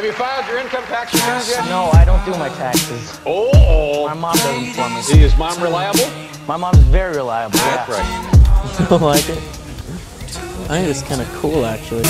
Have you filed your income tax returns yet? No, I don't do my taxes. Oh, oh. My mom does them for me. Is mom reliable? My mom's very reliable. That's yeah. right. You don't like it? I think it's kind of cool, actually.